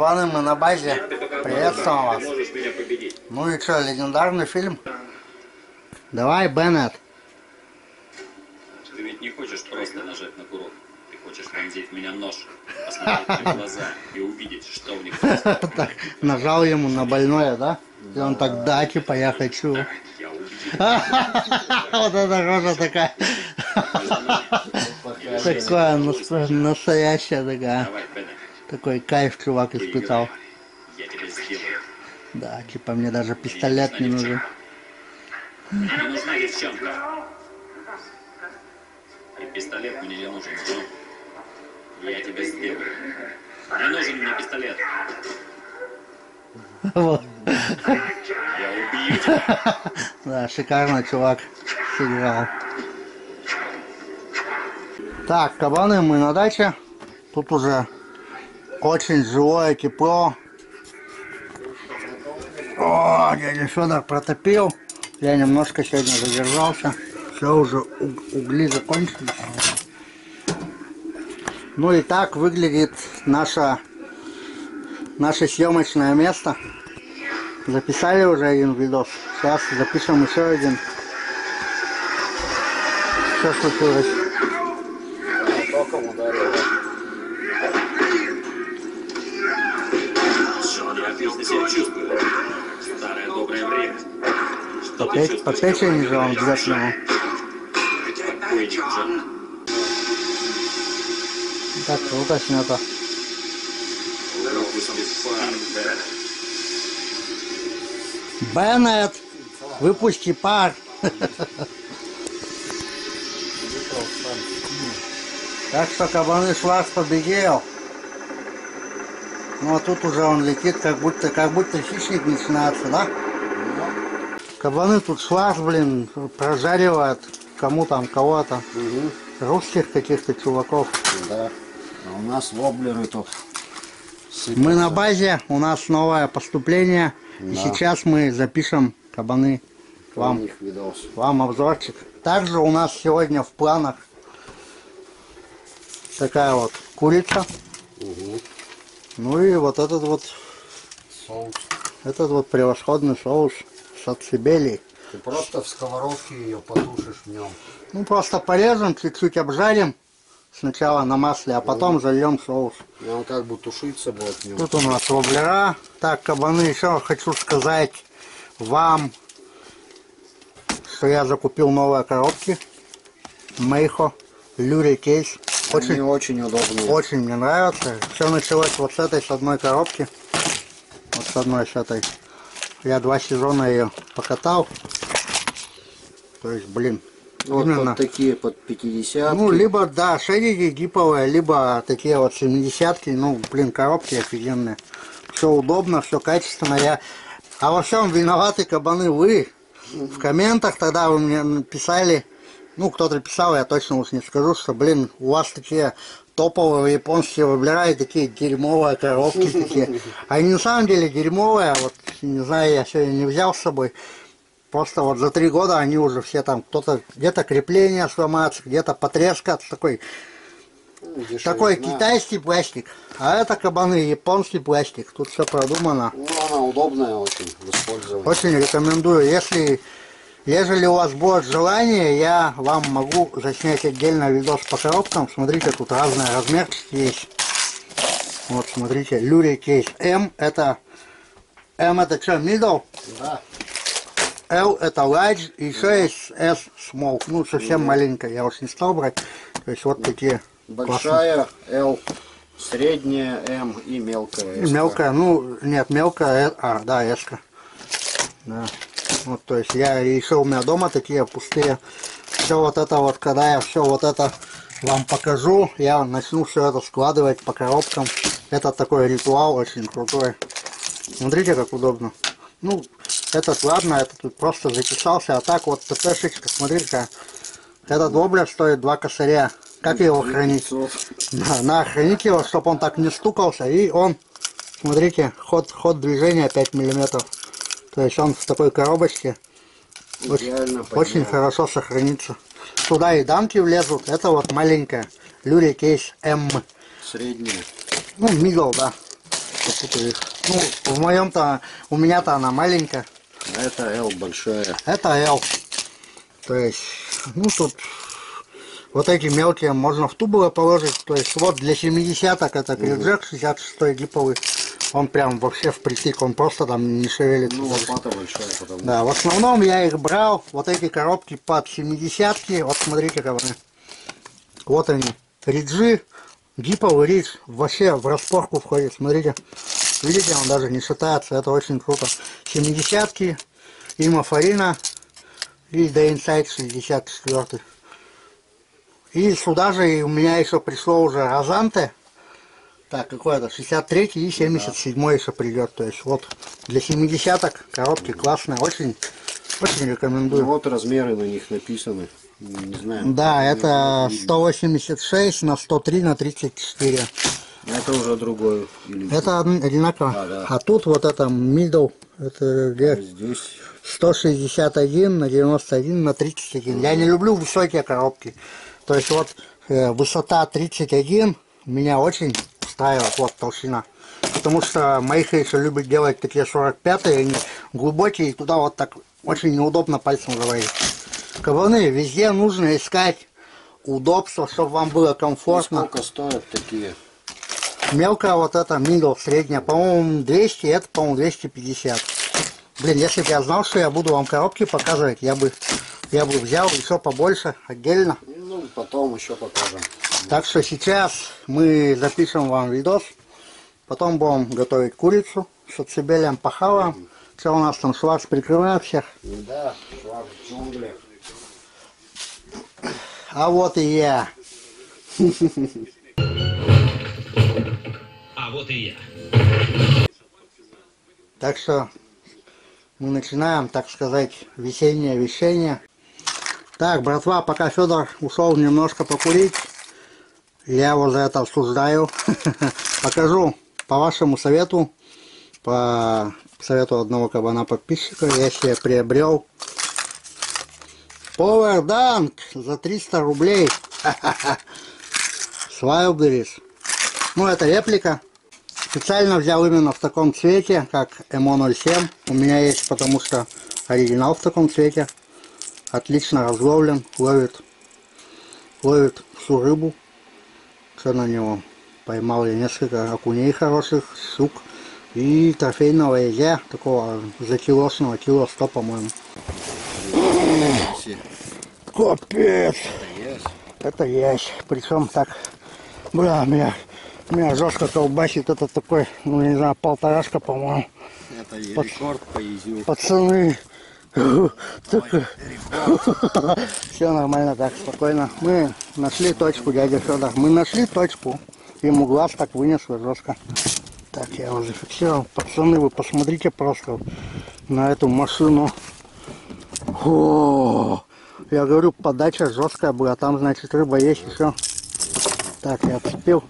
Кабаны, мы на базе. Приветствуем вас. Ну и что, легендарный фильм? Давай, Беннет. Ты ведь не хочешь просто нажать на курок. Ты хочешь вонзить в меня нож, посмотреть в глаза и увидеть, что в них нажал ему на больное, да? И он так, да, типа, я хочу. Вот эта рожа такая. Такая нас- настоящая такая. Такой кайф чувак испытал. я тебя сделаю. Да, типа мне даже пистолет не нужен. Мне не нужна девчонка. И пистолет мне не нужен, Джон. Я тебя сделаю. Не нужен мне пистолет. Вот. Я убью тебя. Да, шикарно чувак сыграл. Так, кабаны, мы на даче. Тут уже очень живое тепло. О, дядя Федор протопил. Я немножко сегодня задержался. Все, уже угли закончились. Ну и так выглядит наша, наше съемочное место. Записали уже один видос. Сейчас запишем еще один. Что случилось? Что ты Опять по чувствуешь? печени же. Покойник, Джон. Так, снято. Выпусти пар, Беннет. Выпусти пар. Так что кабаны шлак победил. Ну а тут уже он летит, как будто, как будто хищник начинается, да? Кабаны тут шлак, блин, прожаривают кому там, кого-то. Русских каких-то чуваков. Да. А у нас воблеры тут. Мы на базе, у нас новое поступление. И Да. сейчас мы запишем кабаны Вам вам обзорчик. Также у нас сегодня в планах такая вот курица. Угу. Ну и вот этот вот, Соус. этот вот превосходный соус сацибели. Ты просто в сковородке ее потушишь в нем. Ну просто порежем, чуть-чуть обжарим сначала на масле, а потом зальем соус. И он как бы тушиться будет в нем. Тут у нас воблера. Так, кабаны, еще хочу сказать вам, что я закупил новые коробки. Мейхо, Люри кейс. Очень, Очень, очень удобно. очень мне нравится. Все началось вот с этой, с одной коробки. Вот с одной, с этой. Я два сезона ее покатал. То есть, блин, Вот именно. под такие под 50 Ну, либо, да, шейдики гиповые, либо такие вот 70-ки, ну, блин, коробки офигенные. Все удобно, все качественно. Я... А во всем виноваты кабаны вы. В комментах тогда вы мне писали, ну, кто-то писал, я точно уж не скажу, что, блин, у вас такие топовые японские и такие дерьмовые коробки такие. Они на самом деле дерьмовые, вот, не знаю, я сегодня не взял с собой. Просто вот за три года они уже все там, кто-то где-то крепление сломается, где-то потрескаться, такой, дешевизна. такой китайский пластик. А это кабаны, японский пластик. Тут все продумано. Ну, она удобная очень в использовании. Очень рекомендую. Если, ежели у вас будет желание, я вам могу заснять отдельно видос по коробкам. Смотрите, тут разные размерчики есть. Вот, смотрите, люри кейс. М это, М это что, middle? Да. L это large, и еще есть S small, ну совсем маленькая, я уж не стал брать. То есть вот такие классные. Большая L, средняя М и мелкая S. мелкая, ну нет, мелкая, э, а, да, S. Да. Вот, то есть я еще у меня дома такие пустые. Все вот это вот, когда я все вот это вам покажу, я начну все это складывать по коробкам. Это такой ритуал очень крутой. Смотрите, как удобно. Ну, этот ладно, это тут просто записался, а так вот ТТшечка, смотрите, этот воблер стоит два косаря. Как его хранить? 500. Да, надо хранить его, чтобы он так не стукался. И он, смотрите, ход, ход движения 5 миллиметров. То есть он в такой коробочке Идеально очень поднял. хорошо сохранится. Туда и дамки влезут. Это вот маленькая. Люри кейс М. Средняя. Ну, middle, да. попутал их. Ну, в моем-то, у меня-то она маленькая. А это L большая. Это L. То есть, ну тут вот эти мелкие можно в тубуло положить. То есть вот для 70-ок это крилджек 66 гиповый. Он прям вообще впритык, он просто там не шевелится. Ну, лопата большая, потому Да, в основном я их брал, вот эти коробки под 70-ки. Вот смотрите, как они. Вот они. Риджи, гиповый ридж. Вообще в распорку входит, смотрите. Видите, он даже не шатается, это очень круто. 70-ки, Има Фарина и The Inside 64 И сюда же у меня еще пришло уже Розанте. Так, какой это? 63 и 77 еще придет. То есть вот для 70-ок коробки классные. Очень, очень Ну, рекомендую. вот размеры на них написаны. Не знаю. Да, это 186 на 103 на 34. Это уже другой. Или Это од- одинаково. А, да. А тут вот это middle, это где? здесь 161 на 91 на 31. Я не люблю высокие коробки. То есть вот э, высота 31 меня очень устраивает, вот толщина. Потому что мои еще любят делать такие 45-е, они глубокие, и туда вот так очень неудобно пальцем заводить. Кабаны, везде нужно искать удобство, чтобы вам было комфортно. сколько стоят такие? Мелкая вот эта middle, средняя, по-моему, 200, это, по-моему, 250. Блин, если бы я знал, что я буду вам коробки показывать, я бы, я бы взял еще побольше, отдельно. Ну, потом еще покажем. Так что сейчас мы запишем вам видос, потом будем готовить курицу с отцебелем пахавом. Что у нас там, шварц прикрывает всех? Да, шваб в джунглях. А вот и я. А вот и я. Так что мы начинаем, так сказать, весеннее вещение. Так, братва, пока Федор ушел немножко покурить, я за это осуждаю. Покажу по вашему совету, по совету одного кабана подписчика, я себе приобрел Power Dunk за 300 рублей. С Wildberries. Ну, это реплика. Специально взял именно в таком цвете, как МО-07. У меня есть, потому что оригинал в таком цвете. Отлично разловлен, ловит, ловит всю рыбу. Что на него? Поймал я несколько окуней хороших, щук. И трофейного езя, такого закилошного, кило 100, по-моему. Капец! Это ящик. Причем так, бля, меня, меня жестко колбасит. Это такой, ну не знаю, полторашка, по-моему. Это Под- рекорд по изю. Пацаны. Все нормально, так, спокойно. Мы нашли точку, дядя Федор. Мы нашли точку. Ему глаз так вынесло жестко. Так, я его зафиксировал. Пацаны, вы посмотрите просто на эту машину. О, я говорю, подача жесткая была. Там, значит, рыба есть еще. Так, я отцепил.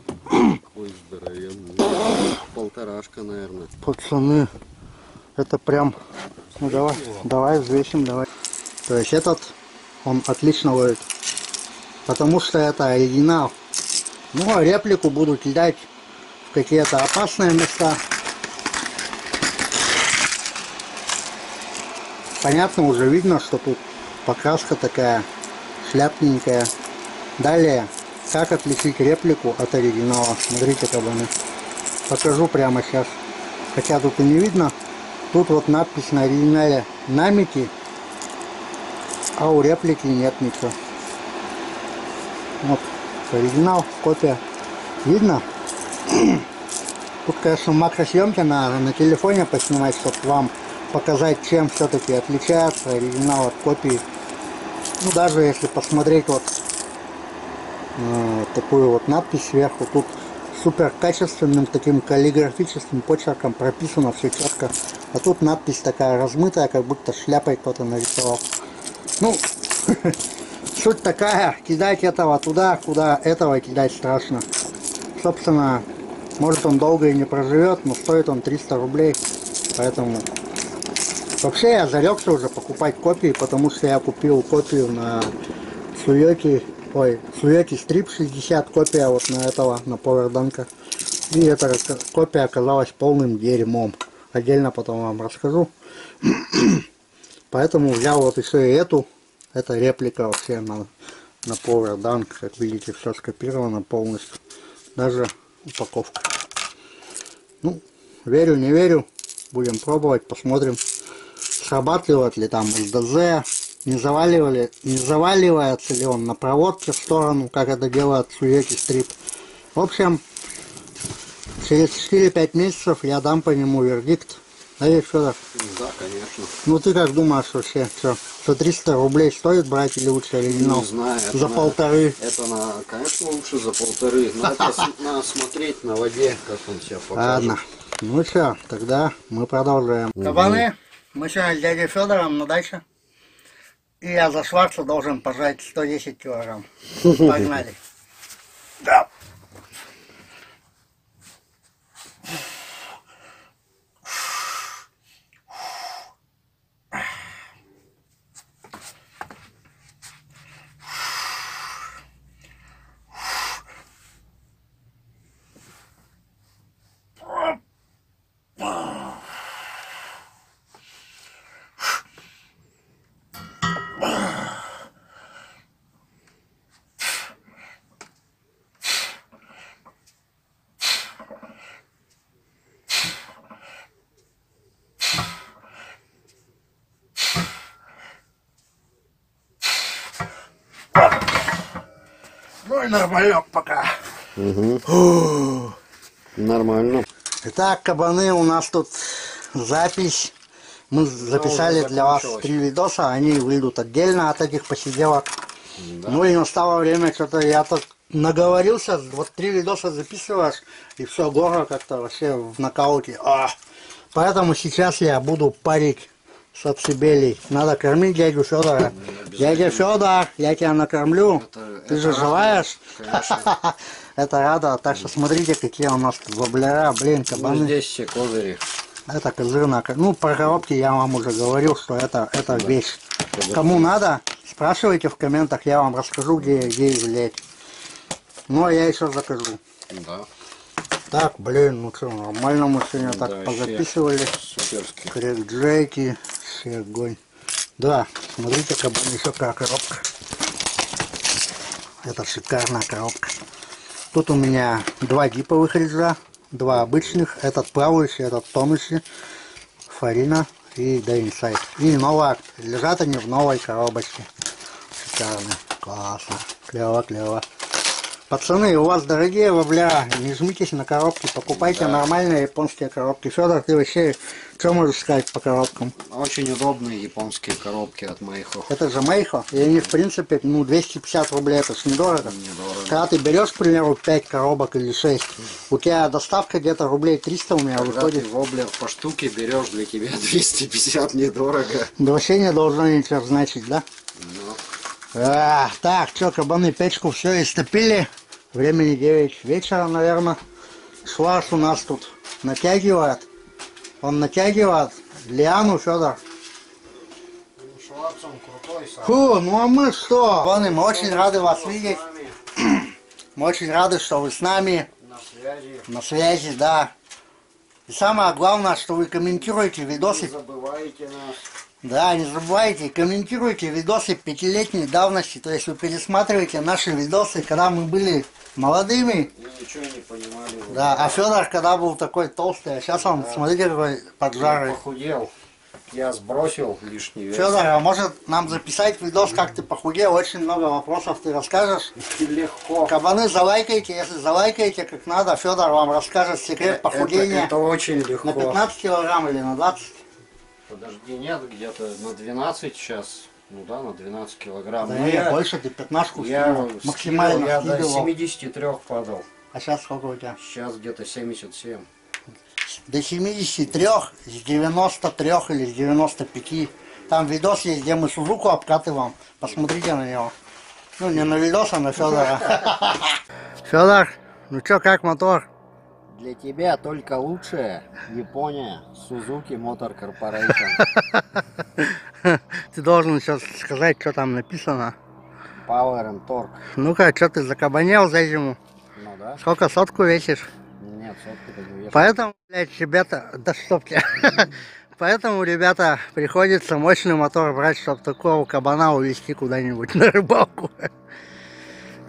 Ой, здоровенный. Полторашка, наверное. Пацаны, это прям... Ну давай, давай взвесим, давай. То есть этот, он отлично ловит. Потому что это оригинал. Ну, а реплику буду кидать в какие-то опасные места. Понятно, уже видно, что тут покраска такая шляпненькая. Далее, как отличить реплику от оригинала. Смотрите, кабаны. Покажу прямо сейчас. Хотя тут и не видно. Тут вот надпись на оригинале Намики, а у реплики нет ничего. Вот оригинал, копия. Видно? Тут, конечно, макросъемки надо на телефоне поснимать, чтобы вам показать, чем все-таки отличается оригинал от копии. Ну, даже если посмотреть вот э, такую вот надпись сверху, тут супер качественным таким каллиграфическим почерком прописано все четко. А тут надпись такая размытая, как будто шляпой кто-то нарисовал. Ну, суть такая, кидать этого туда, куда этого кидать страшно. Собственно, может он долго и не проживет, но стоит он 300 рублей. Поэтому вообще я зарекся уже покупать копии, потому что я купил копию на Суеки, ой, Суеки Стрип 60 копия вот на этого, на Powerdank. И эта ко- копия оказалась полным дерьмом. Отдельно потом вам расскажу. Поэтому взял вот еще и эту. Это реплика вообще на, на Power Dunk. Как видите, все скопировано полностью. Даже упаковка. Ну, верю, не верю. Будем пробовать, посмотрим, срабатывает ли там СДЗ, не, заваливали, не заваливается ли он на проводке в сторону, как это делает Суеки Стрип. В общем, через 4-5 месяцев я дам по нему вердикт. Да, ведь, Федор? Да, конечно. Ну ты как думаешь вообще, что, что 300 рублей стоит брать или лучше или не, Не знаю. это за надо- полторы? Это, на, конечно, лучше за полторы. Но это надо смотреть на воде, как он себя покажет. Ладно. Ну что, тогда мы продолжаем. Кабаны, мы сегодня с дядей Федором на даче. И я за Шварца должен пожать 110 килограмм. Погнали. Да. И нормалек пока. Нормально. Итак, кабаны, у нас тут запись. Мы записали для вас три видоса, они выйдут отдельно от этих посиделок. Ну и настало время, что-то я так наговорился, вот три видоса записываешь, и все, гора как-то вообще в нокауте. А! Поэтому сейчас я буду парить сапсибелей. Надо кормить дядю Федора. Дядя Федор, я тебя накормлю. Это- Ты это же радует, желаешь? Это рада. Так что смотрите, какие у нас воблера, блин, Ну, кабаны. здесь все козыри. Это козырная. ко- Ну, про коробки я вам уже говорил, что это, это вещь. Кому надо, спрашивайте в комментах, я вам расскажу, где, где взять. Ну, а я еще закажу. Да, Так, блин, ну что, нормально мы сегодня Да, так позаписывали. суперски. Крек Джеки, все огонь. Да, смотрите, как еще какая коробка. Это шикарная коробка. Тут у меня два диповых реза, два обычных. Этот плавающий, этот тонущий. Фарина и да инсайд. И новая. Лежат они в новой коробочке. Шикарно. Классно. Клево, клево. Пацаны, у вас дорогие вобля, не жмитесь на коробки, покупайте нормальные японские коробки. Федор, ты вообще, что можешь сказать по коробкам? Очень удобные японские коробки от Майхо. Это же Мейхо, и они, в принципе, ну, 250 рублей, это ж недорого. Недорого. Когда ты берешь, к примеру, 5 коробок или 6, у тебя доставка где-то рублей 300 у меня Когда выходит. ты воблер по штуке берешь, для тебя 250 недорого. Да вообще не должно ничего значить, да? Ну, А, так, что, кабаны печку все истопили. Времени 9 вечера, наверное. Шварц у нас тут натягивает. Он натягивает лиану, Федор. Сам. Фу, ну а мы что? Кабаны, мы очень рады вас видеть. Мы очень рады, что вы с нами, На связи. на связи, да. И самое главное, что вы комментируете Не видосы. забывайте нас. Да, не забывайте, комментируйте видосы пятилетней давности. То есть вы пересматриваете наши видосы, когда мы были молодыми. Мы ничего не понимали. Да, а Федор когда был такой толстый, а сейчас он, смотрите, какой Я поджарый. похудел. Я сбросил лишний вес. Федор, а может нам записать видос, как ты похудел? Очень много вопросов ты расскажешь. Легко. Кабаны залайкайте, если залайкаете как надо, Федор вам расскажет секрет похудения Это, это очень легко. на 15 килограмм или на 20. Подожди, нет, где-то на 12 сейчас. Ну да, на 12 килограмм. Да Ну, не, я, больше ты 15 я скинул. Максимально скидывал, я до скидывал. 73 падал. А сейчас сколько у тебя? Сейчас где-то 77. До 73, с 93 или с 95. Там видос есть, где мы Сузуку обкатываем. Посмотрите на него. Ну, не на видос, а на Федора. Федор, ну чё, как мотор? Для тебя только лучшее Япония Suzuki Motor Corporation. Ты должен сейчас сказать, что там написано. Power and Torque. Ну-ка, что ты закабанел за зиму? Ну да? Сколько сотку весишь? Нет, Поэтому, блядь, ребята, да стоп тебя. Поэтому, ребята, приходится мощный мотор брать, чтобы такого кабана увезти куда-нибудь на рыбалку.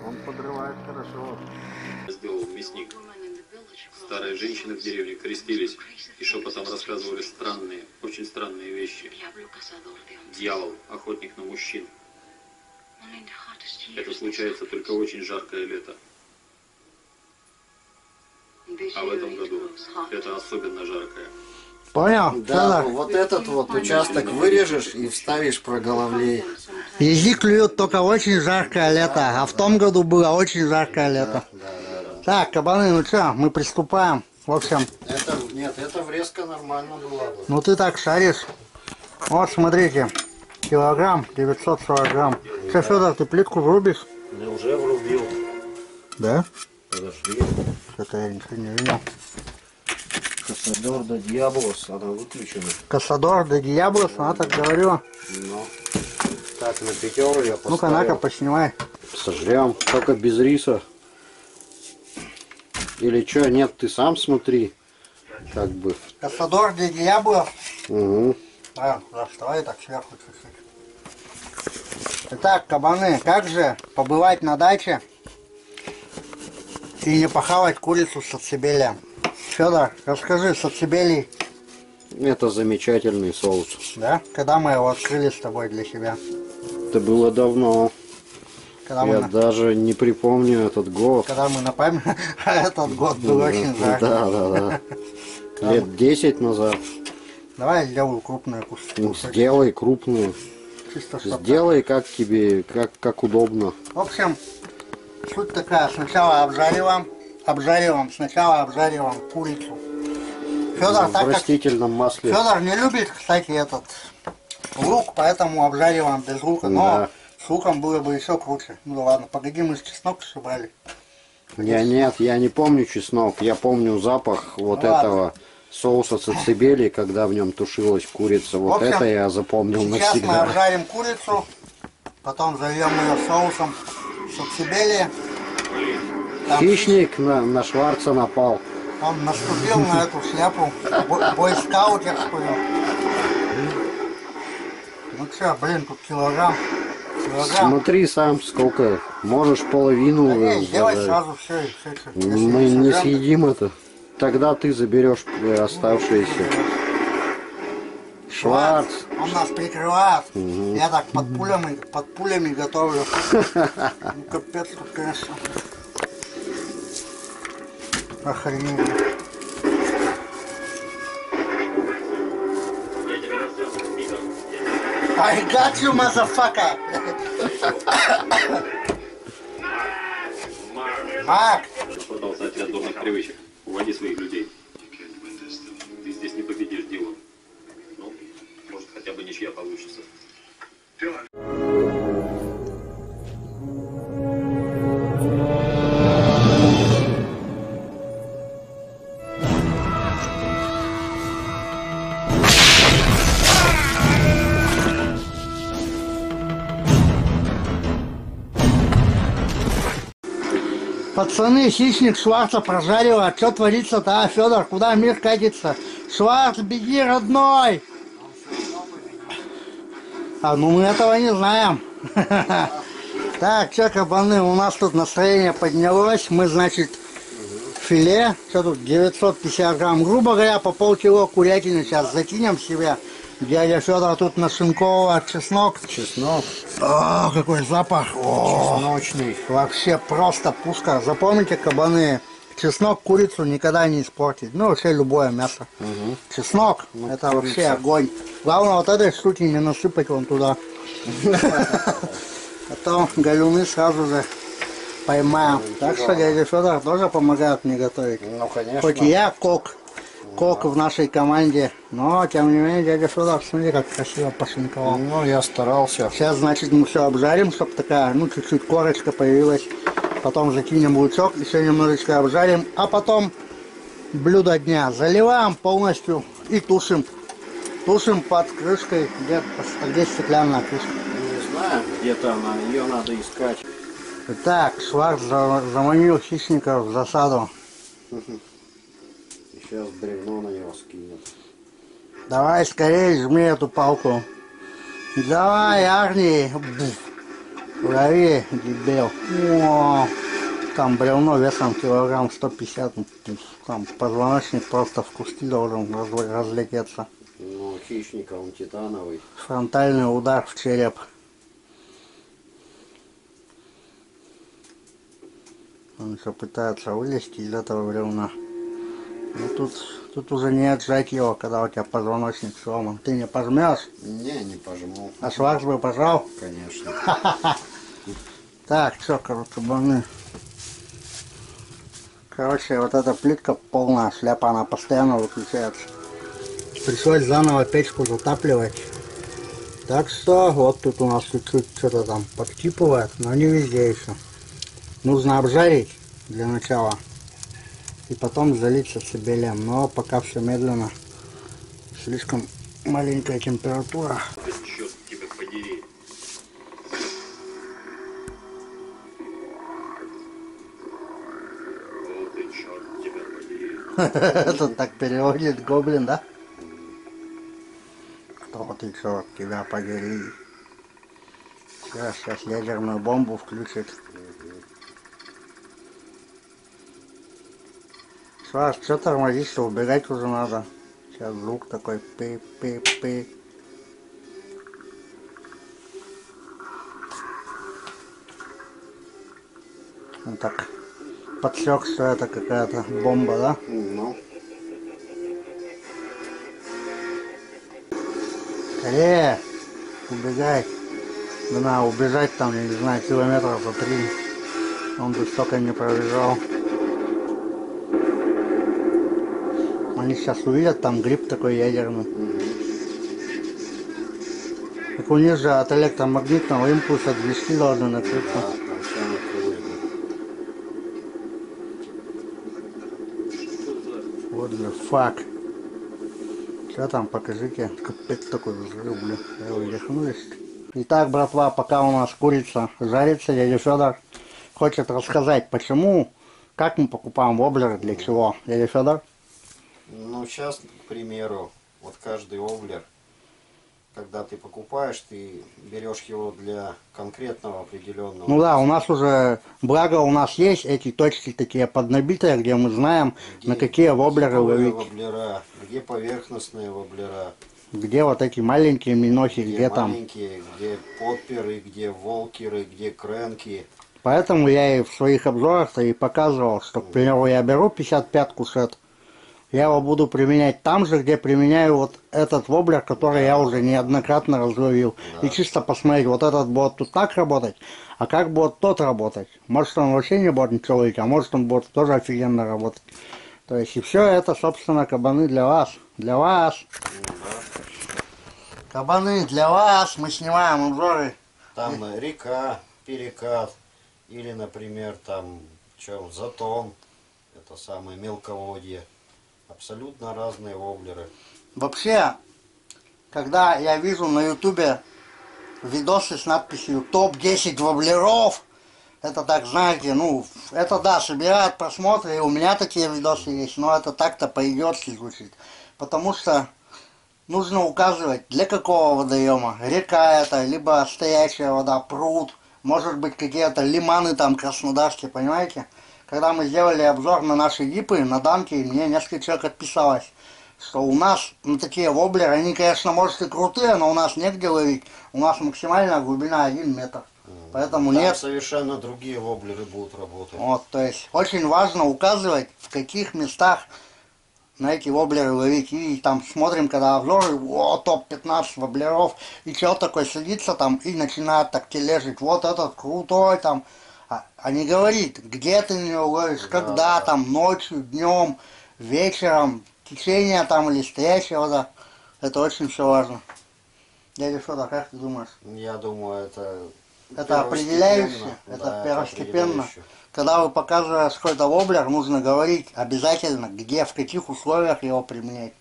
Он подрывает хорошо. Старые женщины в деревне крестились и шепотом рассказывали странные, очень странные вещи. Дьявол, охотник на мужчин. Это случается только очень жаркое лето. А в этом году это особенно жаркое. Понял? Да, Федор? вот этот вот участок вырежешь и вставишь проголовлей. Езди клюют только очень жаркое лето, а в том году было очень жаркое лето. Так, кабаны, ну что, мы приступаем. В общем, Это, нет, это врезка нормально была бы. ну ты так шаришь. Вот, смотрите, килограмм, 940 грамм. Что, Федор, ты плитку врубишь? Я уже врубил. Да? Подожди. Что-то я ничего не видел. Кассадор до Диаблос, она выключена. Кассадор де Диаблос, она так говорила. Ну. Так, на пятеру я поставил. Ну-ка, на-ка, поснимай. Сожрем, только без риса. Или что, нет, ты сам смотри. Как бы. Кассадор де Диаблос. Угу. А, давай так сверху чуть-чуть. Итак, кабаны, как же побывать на даче и не похавать курицу с отсебелием? Федор, расскажи, с отсебелий, Это замечательный соус. да? Когда мы его открыли с тобой для себя? Это было давно. Когда мы, Я на, даже не припомню этот год. когда мы на память, а этот год был очень да, жаркий. да, да. Лет 10 назад. Давай сделаю крупные куски. Ну, сделай крупную. Чисто Сделай как тебе, как, как удобно. В общем, суть такая. Сначала обжариваем, обжариваем, сначала обжариваем курицу. Федор, В так как растительном масле. Федор не любит, кстати, этот лук, поэтому обжариваем без лука. Но Да. С луком было бы еще круче. Ну ладно, погоди, мы же чеснок еще брали. Я нет, я не помню чеснок. Я помню запах вот Ну, ладно. этого соуса цицибели, когда в нем тушилась курица. Вот общем, это я запомнил Сейчас мы навсегда. обжарим курицу, потом зальем ее соусом сацибели. Там Хищник на, на Шварца напал. Он наступил на эту шляпу бо- бойскаутерскую. Ну что, блин, тут килограмм. Смотри сам, сколько. Можешь половину Да не, э, сделай сразу все, все, все. Мы не съедим это. Тогда ты заберешь э, оставшиеся. Шварц. Он нас прикрывает. Я так под пулями, под пулями готовлю. Ну, капец тут, конечно. Охренеть. I got you, motherfucker! Мак! Пытался отряд дурных привычек. Уводи своих людей. Ты здесь не победишь, Дилан. Ну, может, хотя бы ничья получится. Пацаны, хищник Шварца прожарила. А что творится-то, а, Федор? Куда мир катится? Шварц, беги, родной! А, ну мы этого не знаем. Так, что, кабаны, у нас тут настроение поднялось. Мы, значит, филе, что тут, 950 грамм, грубо говоря, по полкило курятины сейчас закинем себе. Дядя Федор тут нашинковывает чеснок. Чеснок. О, какой запах! О, Чесночный. Вообще просто пушка. Запомните, кабаны, чеснок курицу никогда не испортит. Ну, вообще любое мясо. Чеснок, это вообще огонь. Главное вот этой штуки не насыпать вон туда. А то галюны сразу же поймаем. Так что дядя Федор тоже помогает мне готовить. Ну, конечно. Хоть я кок, кок в нашей команде, но тем не менее дядя Федор, смотри, как красиво пошинковал. Ну, я старался. Сейчас, значит, мы все обжарим, чтобы такая, ну, чуть-чуть корочка появилась. Потом закинем лучок, еще немножечко обжарим, а потом блюдо дня заливаем полностью и тушим. Тушим под крышкой, где, где стеклянная крышка. Не знаю, где-то она, ее надо искать. Итак, Шварц за- заманил хищников в засаду. Сейчас бревно на него скинет. Давай скорее жми эту палку. Давай. Буф. Лови, дебил. О, там бревно весом килограмм 150. Буф. Там позвоночник просто в куски должен раз- разлететься. Ну, хищника он титановый. Фронтальный удар в череп. Он еще пытается вылезти из этого бревна. Ну тут, тут уже не отжать его, когда у тебя позвоночник сломан. Ты не пожмешь, Не, не пожму. а Шварц бы пожал. Конечно. Так, что, короче, кабаны. Короче, вот эта плитка полная, шляпа, она постоянно выключается. Пришлось заново печку затапливать. Так что, вот тут у нас чуть-чуть что-то там подкипывает, но не везде еще. Нужно обжарить для начала. И потом залить сацебелем. Но пока все медленно. Слишком маленькая температура. Черт тебя подери. Вот и черт тебя подери. Это так переводит гоблин, да? Кто ты, черт, тебя подери. Сейчас, сейчас ядерную бомбу включит. Сейчас, что тормозишь-то, убегать уже надо. Сейчас звук такой пы-пы-пы. Он так подсек, что это какая-то бомба, да? Ну, Скорее, убегай. Да на, убежать там, я не знаю, километров за три. Он бы столько не пробежал. Они сейчас увидят, там гриб такой ядерный. Так у них же от электромагнитного импульса движки должны накрыться. Вот же фак. Что там, покажите. Капец такой взрыв, бля. Я выдохнулись. Итак, братва, пока у нас курица жарится, дядя Федор хочет рассказать, почему, как мы покупаем воблеры, для чего. Дядя Федор? Ну, сейчас, к примеру, вот каждый облер, когда ты покупаешь, ты берешь его для конкретного определенного. Ну да, у нас уже, благо у нас есть эти точки такие поднабитые, где мы знаем, Где на какие воблеры ловить. воблера, где поверхностные воблера, Где вот эти маленькие минохи, где, где там. маленькие, где подперы, где волкеры, где кренки. Поэтому я и в своих обзорах-то и показывал, что, к примеру, я беру 55 кушет, я его буду применять там же, где применяю вот этот воблер, который я уже неоднократно разловил. И чисто посмотреть, вот этот будет тут так работать, а как будет тот работать. Может он вообще не будет ничего ловить, а может он будет тоже офигенно работать. То есть и все это, собственно, кабаны для вас. Для вас. Кабаны для вас. Мы снимаем обзоры. Там э, река, перекат, или, например, там, что, затон, это самое мелководье. Абсолютно разные воблеры. Вообще, когда я вижу на ютубе видосы с надписью «Топ-10 воблеров», это так, знаете, ну, это да, собирает просмотры, и у меня такие видосы есть, но это так-то по-идиотски звучит. Потому что нужно указывать, для какого водоема. Река это, либо стоячая вода, пруд, может быть какие-то лиманы там краснодарские, понимаете? Когда мы сделали обзор на наши гипы, на данки, мне несколько человек отписалось, что у нас ну, такие воблеры, они, конечно, может и крутые, но у нас негде ловить. У нас максимальная глубина 1 метр. Поэтому Там нет. совершенно другие воблеры будут работать. Вот, то есть очень важно указывать, в каких местах на эти воблеры ловить. И там смотрим, когда обзоры, о, топ-15 воблеров, и чел такой садится там и начинает так тележить, вот этот крутой там. А, а не говорит, где ты на него ловишь, когда да. там, ночью, днем, вечером, течение там или стоящая вода. Это очень все важно. Дядя Федор, как ты думаешь? Я думаю, это... Это определяюще, первостепенно. это Да, первостепенно. определяюще. Когда вы показываете какой-то воблер, нужно говорить обязательно, где, в каких условиях его применять.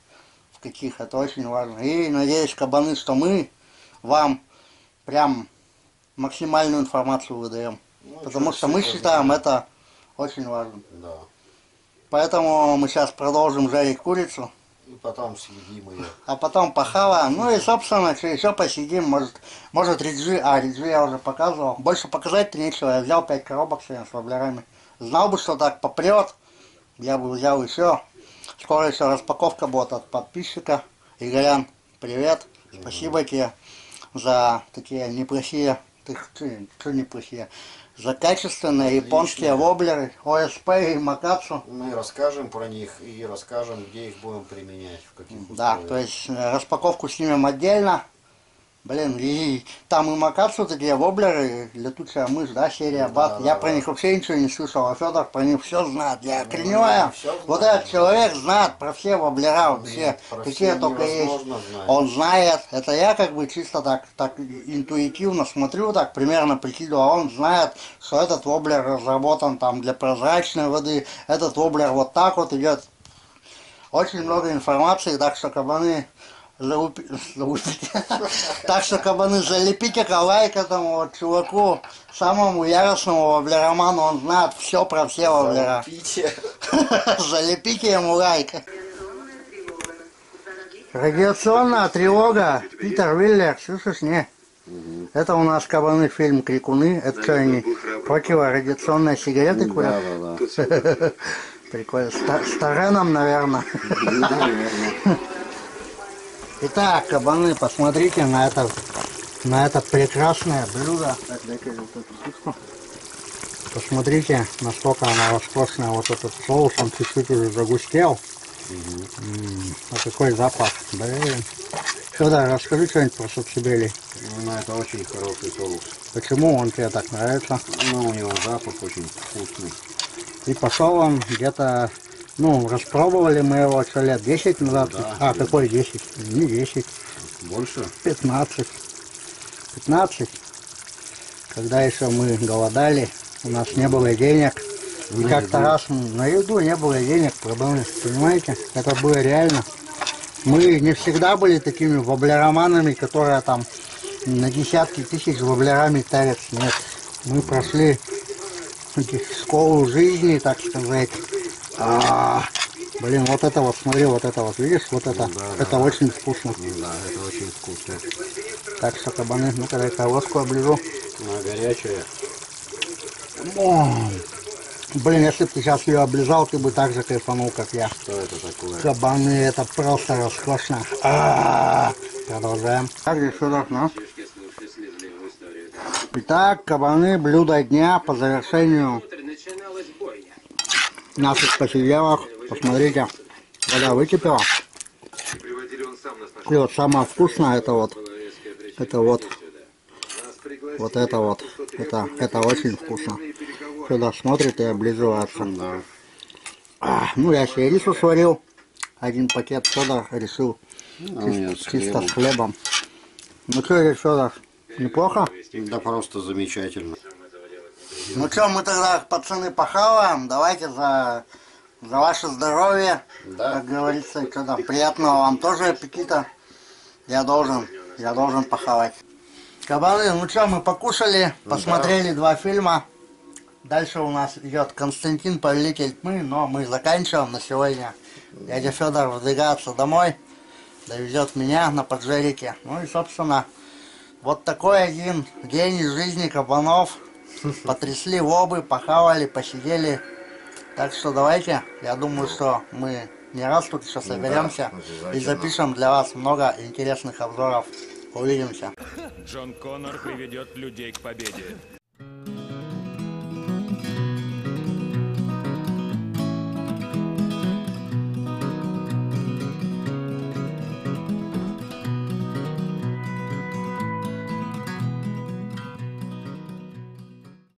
В каких, это очень важно. И надеюсь, кабаны, что мы вам прям максимальную информацию выдаем. Ну, Потому что мы считаем знаем. это очень важным. Да. Поэтому мы сейчас продолжим жарить курицу. И потом съедим ее. А потом похаваем. Ну и, собственно, еще посидим. Может, может риджи. А, риджи я уже показывал. Больше показать-то нечего. Я взял 5 коробок сегодня с воблерами. Знал бы, что так попрет. Я бы взял еще. Скоро еще распаковка будет от подписчика. Игорян, привет. Спасибо тебе за такие неплохие, ты что неплохие, за качественные японские воблеры, ОСП и Макацу. Мы расскажем про них и расскажем, где их будем применять, в каких Да, условиях. то есть э, распаковку снимем отдельно. Блин, и там и Макацу такие воблеры, летучая мышь, да, серия бат. да, Я да. про них вообще ничего не слышал, а Федор про них все знает. Я охреневаю. всё Вот этот человек знает про все воблера вообще, Нет, какие все только есть. знать. Он знает, это я как бы чисто так, так интуитивно смотрю, так примерно прикидываю, а он знает, что этот воблер разработан там для прозрачной воды, этот воблер вот так вот идет. Очень много информации, так что кабаны Так что кабаны залепите лайк этому вот чуваку, самому яростному воблероману, он знает все про все воблера. Пите. Залепите ему лайк. Радиационная тревога. Питер Виллер, слышишь, не? Это у нас кабаны фильм «Крикуны». Это что, они противорадиационные сигареты курят? да, да. Прикольно. Ста- С тареном, наверное. Итак, кабаны, посмотрите на это, на это прекрасное блюдо. Посмотрите, насколько она роскошная. Вот этот соус, он чуть-чуть уже загустел. М, А какой запах. Блин. Федор, расскажи что-нибудь про сапсибели. Ну, это очень хороший соус. Почему он тебе так нравится? Ну, у него запах очень вкусный. И пошел он где-то, ну, распробовали мы его что лет 10 назад. Да. а, какой 10? Не 10, Больше? 15. 15. Когда еще мы голодали, у нас не было денег. И как-то раз на еду не было денег, проблемы, понимаете? Это было реально. Мы не всегда были такими воблероманами, которые там на десятки тысяч воблерами тарят. Нет, мы прошли школу жизни, так сказать. А, блин, вот это вот, смотри, вот это вот, видишь, вот это, это очень вкусно. Да, это очень вкусно. Так что кабаны, ну когда я колоску оближу. Она горячая. О, блин, если бы ты сейчас ее облизал, ты бы так же кайфанул, как я. Что это такое? Кабаны, это просто роскошно. А, Продолжаем. Так, здесь все должно. Итак, кабаны, блюдо дня по завершению наших посиделок. Посмотрите, вода выкипела. И вот самое вкусное, это вот, это вот, вот это вот, это, это очень вкусно. Сюда смотрит и облизывается. Да. А, ну, я себе рису сварил. Один пакет Федор решил А чисто с хлебом. Ну что, Федор, неплохо? Да просто замечательно. Ну что, мы тогда, пацаны, похаваем. Давайте за, за ваше здоровье. Да. Как говорится, там, приятного вам тоже аппетита. Я должен, я должен похавать. Кабаны, ну что, мы покушали, посмотрели два фильма. Дальше у нас идет Константин Повелитель тьмы, но мы заканчиваем на сегодня. Дядя Федор выдвигается домой, довезет меня на поджерике. Ну и, собственно, вот такой один день из жизни кабанов. Потрясли вобы, похавали, посидели. Так что давайте, я думаю, что мы не раз тут еще соберемся и обязательно. запишем для вас много интересных обзоров. Увидимся. Джон Коннор приведет людей к победе.